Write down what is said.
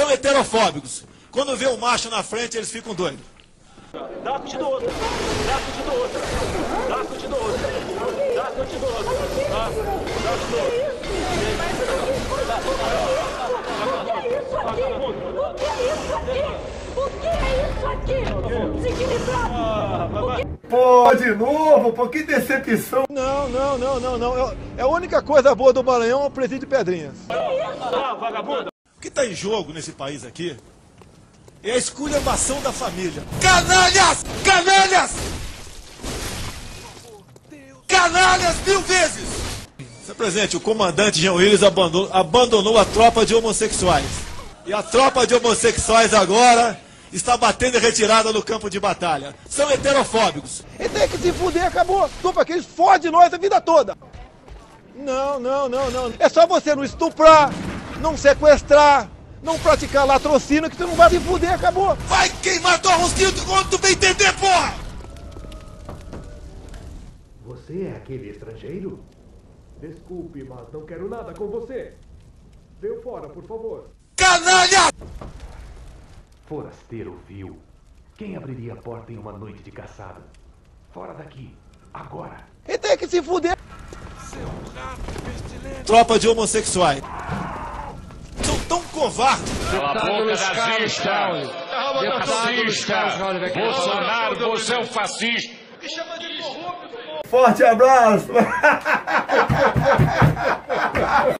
são heterofóbicos. Quando vê um macho na frente, eles ficam doidos. Dá que eu te dou outra. Dá que eu te dou outra. Dá que eu te dou outra. Dá que eu te dou outra. Dá, que eu te dou outra. O que é isso aqui? O que é isso aqui? Desequilibrado. O que Pô, de novo, pô, que decepção. Não, não, não, não, não. É- É a única coisa boa do Maranhão é o presídio de Pedrinhas. Ah, vagabunda. Está em jogo nesse país aqui é a esculhambação da família. Canalhas! Canalhas! Canalhas mil vezes! Senhor presidente, o comandante Jean Willis abandonou, abandonou a tropa de homossexuais. E a tropa de homossexuais agora está batendo em retirada no campo de batalha. São heterofóbicos. Ele tem que se fuder, acabou. Desculpa, que eles fodem nós a vida toda. Não, não, não, não. É só você não estuprar, não sequestrar, não praticar latrocínio que tu não vai se fuder, acabou. Vai queimar tua rosquinha quando tu bem entender, porra! Você é aquele estrangeiro? Desculpe, mas não quero nada com você. Deu fora, por favor. Canalha! Forasteiro vil. Quem abriria a porta em uma noite de caçada? Fora daqui. Agora. Ele tem que se fuder. Tropa de homossexuais. Tão covardes. Cala a boca, nazista! Fascista! Bolsonaro, você é um fascista! Forte abraço.